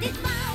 It's my